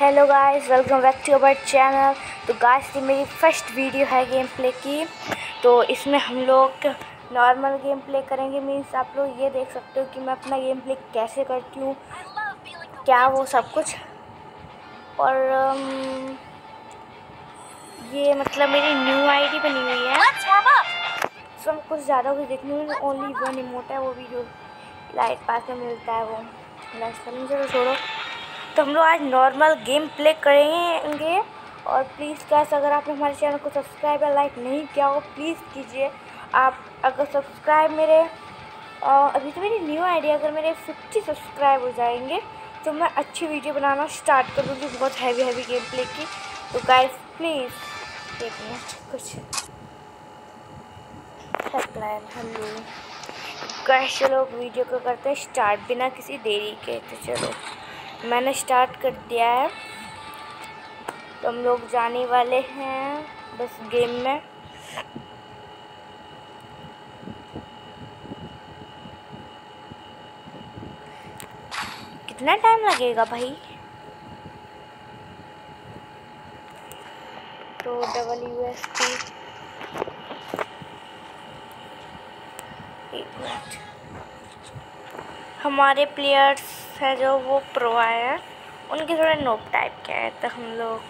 Hello guys welcome back to our channel तो guys ये मेरी फ़र्स्ट वीडियो है गेम प्ले की। तो इसमें हम लोग नॉर्मल गेम प्ले करेंगे। मीन्स आप लोग ये देख सकते हो कि मैं अपना गेम प्ले कैसे करती हूँ। क्या वो सब कुछ। और um, ये मतलब मेरी न्यू आईडी बनी हुई है। सब कुछ ज़्यादा कुछ देखने में ओनली वन इमोट है वो भी जो लाइट पास में मिलता है वो। लाइट चलो छोड़ो। तो हम लोग आज नॉर्मल गेम प्ले करेंगे। और प्लीज़ कैसे अगर आपने हमारे चैनल को सब्सक्राइब या लाइक नहीं किया हो प्लीज़ कीजिए। आप अगर सब्सक्राइब मेरे अभी तो मेरी न्यू आइडिया अगर मेरे 50 सब्सक्राइब हो जाएँगे तो मैं अच्छी वीडियो बनाना स्टार्ट कर दूँगी बहुत हैवी हैवी गेम प्ले की। तो गाइस प्लीज़ देखिए कुछ प्लान हम लोग। चलो वीडियो को करते हैं स्टार्ट बिना किसी देरी के तो चलो। मैंने स्टार्ट कर दिया है। तो हम लोग जाने वाले हैं बस गेम में। कितना टाइम लगेगा भाई? तो डबल यू एस टी हमारे प्लेयर्स हैं जो वो प्रो आए हैं। उनके थोड़े नोप टाइप के हैं तो हम लोग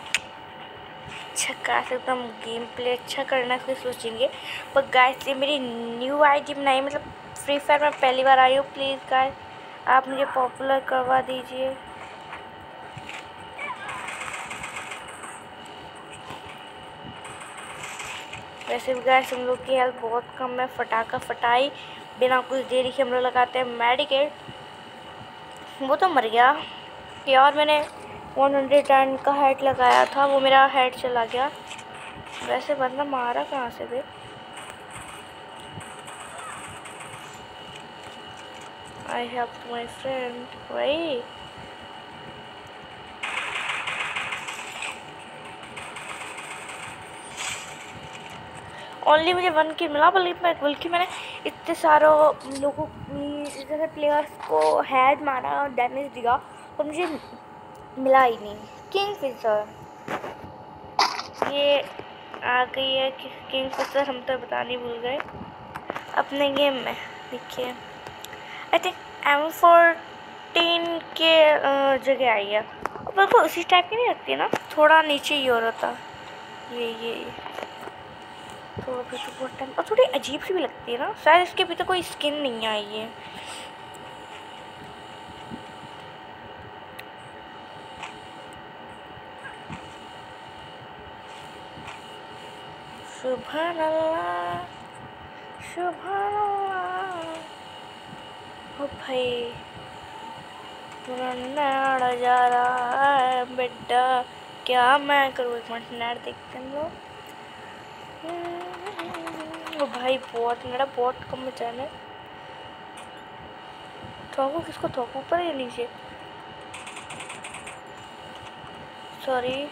अच्छा खास एकदम गेम प्ले अच्छा करना फिर सोचेंगे। पर गाइस ये मेरी न्यू आईडी बनाई मतलब फ्री फायर में पहली बार आई हूँ प्लीज़ गाइस आप मुझे पॉपुलर करवा दीजिए। वैसे भी गाइस हम लोग की हेल्थ बहुत कम है, फटाका फटाई, बिना कुछ देरी के हम लोग लगाते हैं मेडिकेट वो तो मर गया। यार, मैंने वन हंड्रेड टेन का हेड लगाया था, वो मेरा हेड चला गया। वैसे बंदा मारा कहाँ से भी आई हैव माई फ्रेंड वही ओनली मुझे वन की मिला, बल्कि मैं बल्कि मैंने इतने सारों लोगों जैसे प्लेयर्स को हेड मारा और डैमेज दिया और मुझे मिला ही नहीं। किंग फिशर ये आ गई है कि किंग फिशर हम तो बताने भूल गए। अपने गेम में देखिए। आई थिंक एम फोर्टीन के जगह आई है। बिल्कुल उसी टाइप की नहीं लगती ना? थोड़ा नीचे ही हो रहा था। ये, ये। तो अभी तो बहुत टाइम और थोड़ी अजीब सी भी लगती है ना। शायद इसके अभी तो कोई स्किन नहीं आई है। सुबह अल्लाह सुबह ओ भाई रहा है, बेटा। क्या मैं करूँ? एक मिनट नेट देखते हैं लोग। भाई बहुत मेरा बहुत कम बचाना है। थोकू किसको थोकू ऊपर या नीचे? सॉरी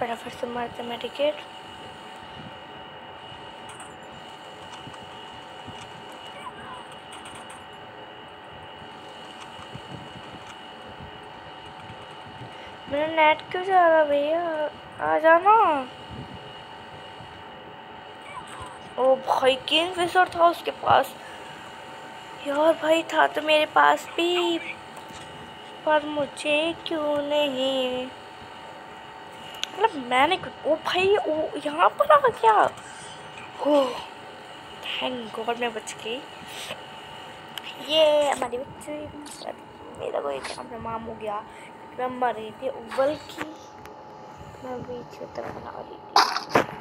फटाफट से मारते मैं टिकट मेरा नेट क्यों जा रहा भैया? आ जाना। ओ भाई, किंग फिशर था उसके पास। यार भाई, था तो मेरे पास भी, पर मुझे क्यों नहीं? मतलब मैंने ओ भाई, ओ यहाँ पर आ गया। हो थैंक गॉड मैं बच गई। ये हमारी बच्ची, मेरा कोई काम माम हो गया। मैं मर रही थी बल्कि मैं बीच तरफ़ बना रही थी।